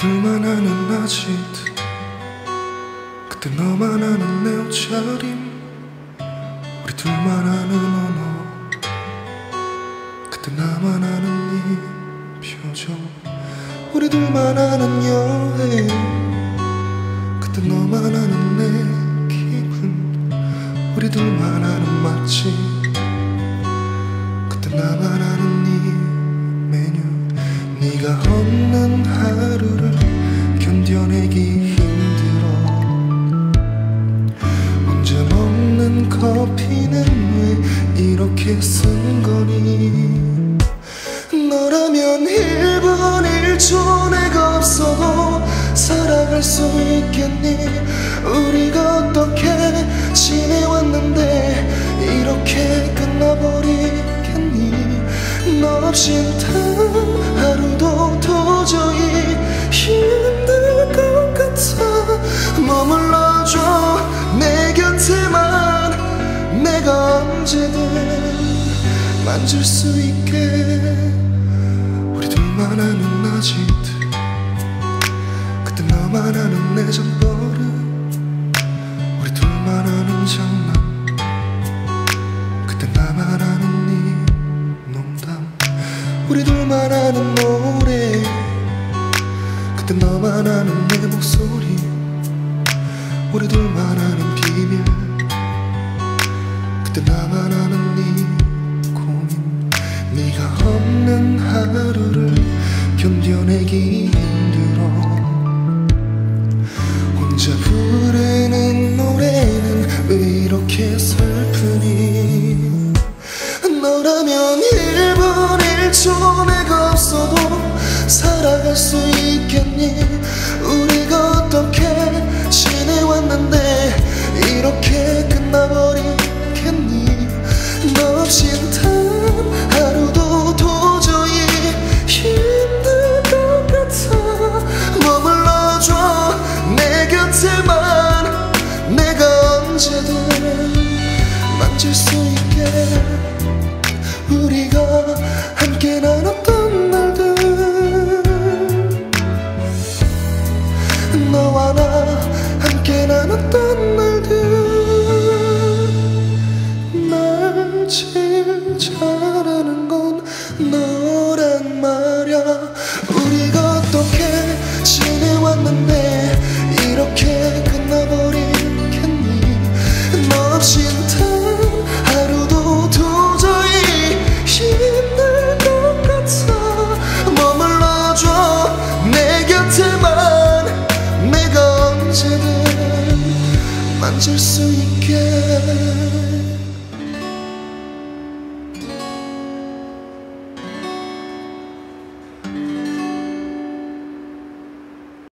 둘만 아는 나짓. 그때 너만 아는 내 옷차림. 우리 둘만 아는 언어. 그때 나만 아는 네 표정. 우리 둘만 아는 여행. 그때 너만 아는 내 기분. 우리 둘만 아는 맛집. 그때 나만 아는 네 메뉴. 네가 없는 이렇게 쓴 거니 너라면 1분 1초 내가 없어도 살아갈 수 있겠니? 우리가 어떻게 지내왔는데 이렇게 끝나버리겠니? 너 없인 만질 수 있게 우리 둘만 아는 나짓 그때 너만 아는 내 잠버릇 우리 둘만 아는 장난 그때 나만 아는 네 농담 우리 둘만 아는 노래 그때 너만 아는 내 목소리 없는 하루를 견뎌내기 힘들어. 혼자 부르는 노래는 왜 이렇게 슬프니? 너라면 1분 1초 내가 없어도 살아갈 수 있겠니 만질 수 있게. 우리가 함께 나눴던 날들. 너와 나 함께 나눴던 날들. 날 제일 잘하는 건 너란 말야. 우리가 어떻게 지내왔는데 이렇게 끝나버리겠니? 너 없인 만질 수 있게